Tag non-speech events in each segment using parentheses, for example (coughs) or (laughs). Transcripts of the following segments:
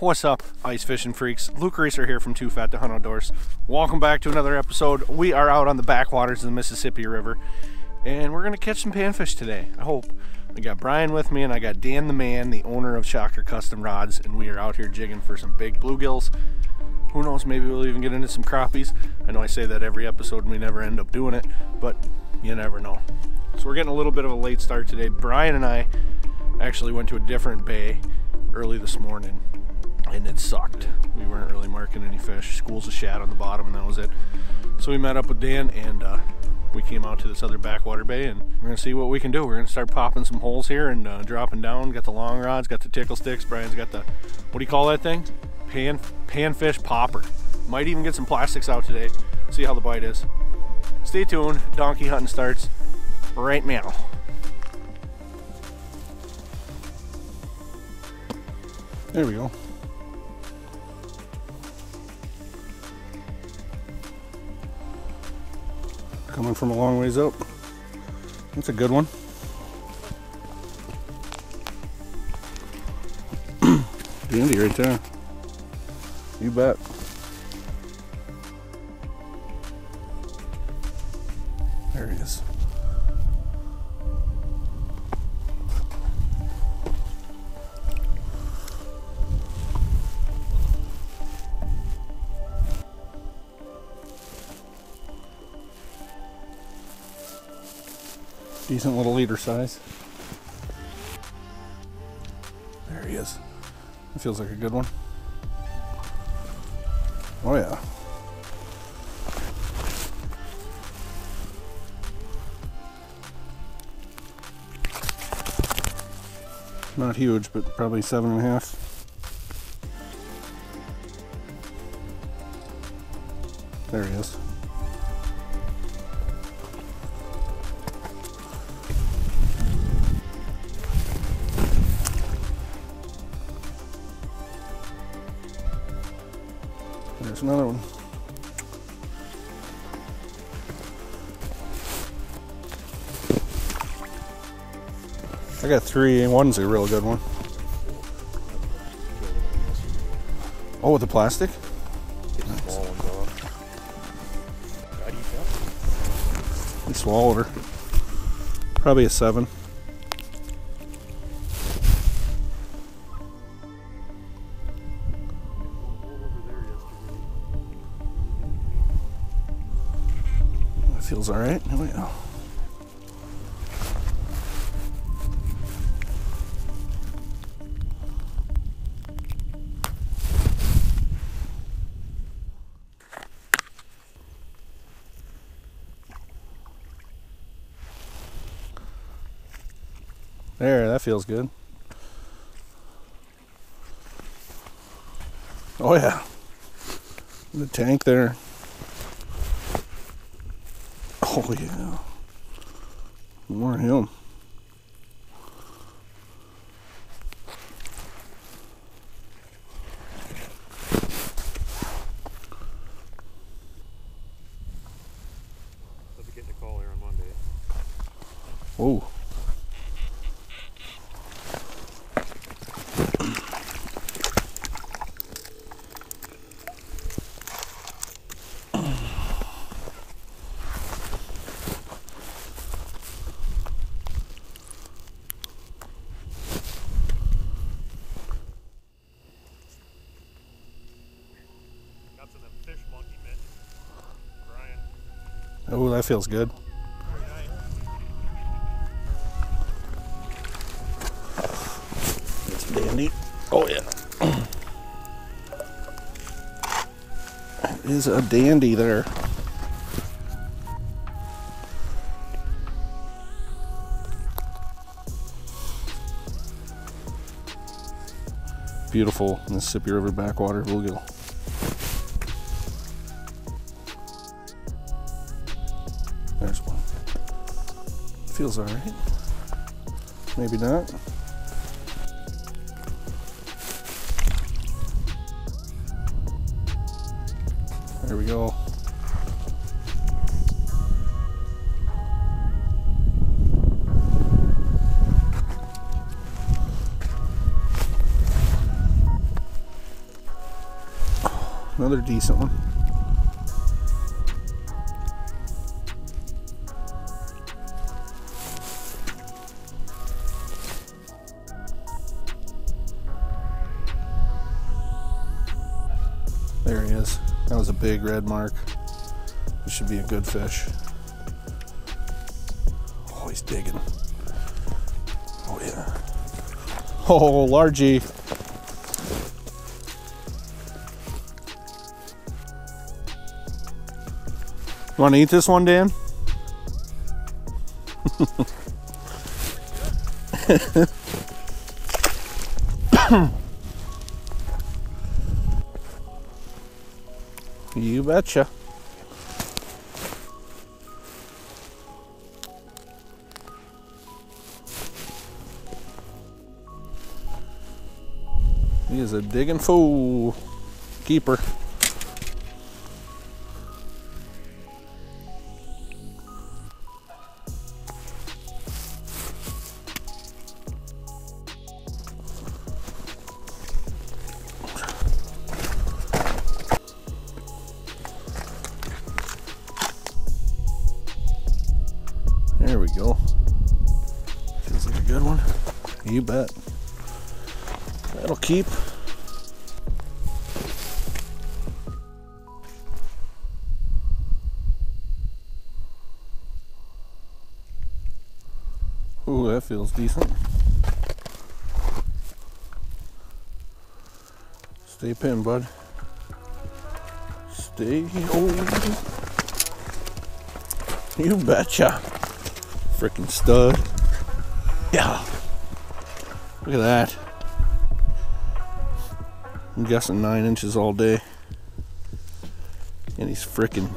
What's up, ice fishing freaks? Luke Racer here from Too Fat to Hunt Outdoors. Welcome back to another episode. We are out on the backwaters of the Mississippi River, and we're gonna catch some panfish today. I hope. I got Brian with me, and I got Dan the man, the owner of Shocker Custom Rods, and we are out here jigging for some big bluegills. Who knows? Maybe we'll even get into some crappies. I know I say that every episode, and we never end up doing it, but you never know. So we're getting a little bit of a late start today. Brian and I actually went to a different bay early this morning and it sucked. We weren't really marking any fish. Schools of shad on the bottom, and that was it. So we met up with Dan, and uh, we came out to this other backwater bay, and we're gonna see what we can do. We're gonna start popping some holes here and uh, dropping down. Got the long rods, got the tickle sticks. Brian's got the what do you call that thing? Pan panfish popper. Might even get some plastics out today. See how the bite is. Stay tuned. Donkey hunting starts right now. There we go. Coming from a long ways up. That's a good one. (clears throat) Dandy right there. You bet. Decent little leader size. There he is. That feels like a good one. Oh yeah. Not huge, but probably seven and a half. There he is. Another one. I got three, one's a real good one. Oh, with the plastic? You He swallowed her. Probably a seven. Feels alright. Here we go. There, that feels good. Oh yeah. The tank there. Oh yeah. More him. I'll be getting a call here on Monday. Oh. Got some of them fish monkey mitts. Brian. Oh, that feels good. It's dandy. Oh yeah. That is a dandy there. Beautiful Mississippi River backwater bluegill. Feels alright. Maybe not. There we go. Another decent one. Big red mark. This should be a good fish. Oh, he's digging. Oh, yeah. Oh, largy. You want to eat this one, Dan? (laughs) (coughs) (coughs) (coughs) you betcha. He is a digging fool. Keeper. Good one. You bet. That'll keep. Ooh, that feels decent. Stay pinned, bud. Stay. Oh. You betcha. Freaking stud. Yeah. Look at that. I'm guessing nine inches all day. And he's freaking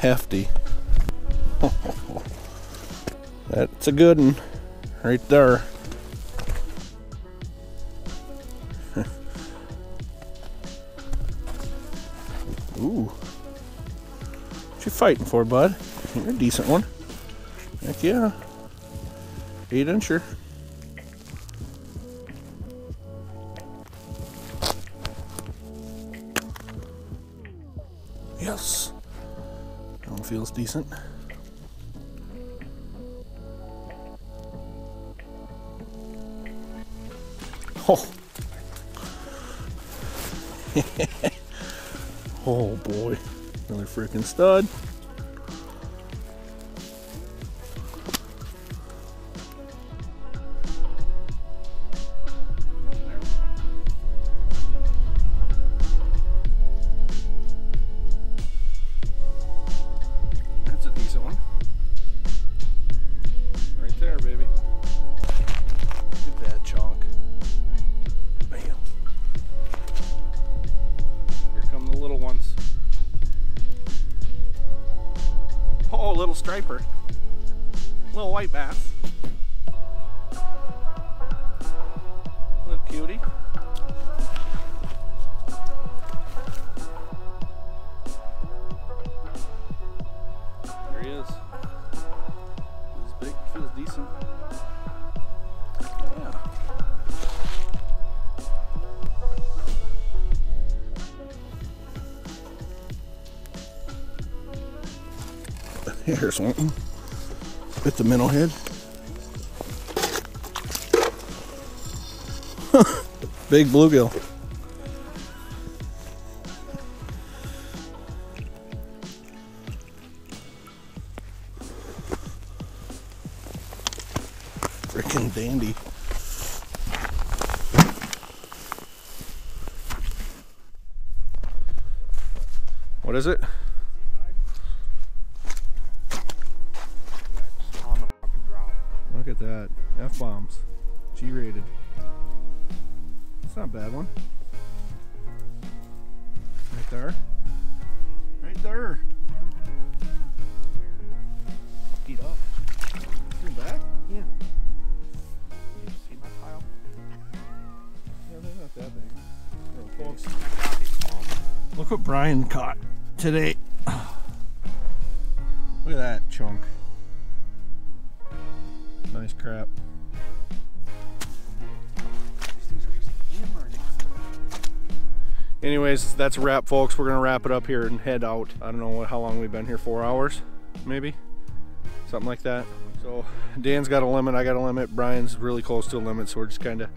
hefty. (laughs) That's a good one. Right there. (laughs) Ooh. What you fighting for, bud? You're a decent one. Heck yeah. Eight incher. Yes. That one feels decent. Oh. (laughs) oh boy. Another freaking stud. Striper. Little white bass. Here's one. With the minnow head. (laughs) Big bluegill. Freaking dandy. What is it? F bombs. G rated. It's not a bad one. Right there. Right there. Eat up. You're back? Yeah. You see my pile? Yeah, they're not that big. Okay. Folks, got these small. Look what Brian caught today. Anyways, that's a wrap, folks. We're gonna wrap it up here and head out. I don't know how long we've been here. Four hours, maybe, something like that. So Dan's got a limit. I got a limit. Brian's really close to a limit, so we're just kind of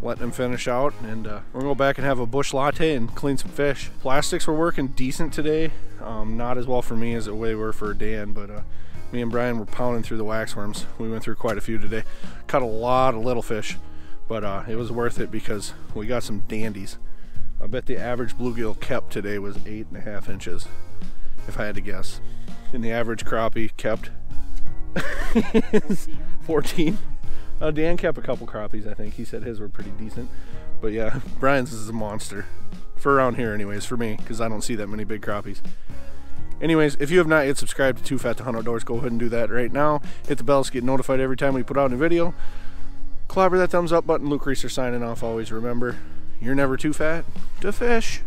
letting him finish out. And uh, we're gonna go back and have a Busch Latte and clean some fish. Plastics were working decent today. Um, not as well for me as they were for Dan, but uh, me and Brian were pounding through the waxworms. We went through quite a few today. Caught a lot of little fish, but uh, it was worth it because we got some dandies. I bet the average bluegill kept today was eight and a half inches, if I had to guess. And the average crappie kept is (laughs) 14. Uh, Dan kept a couple crappies, I think. He said his were pretty decent. But yeah, (laughs) Brian's is a monster. For around here, anyways, for me, because I don't see that many big crappies. Anyways, if you have not yet subscribed to Too Fat to Hunt Outdoors, go ahead and do that right now. Hit the bell to get notified every time we put out a new video. Clobber that thumbs up button. Luke Reeser signing off always. Remember, you're never too fat to fish.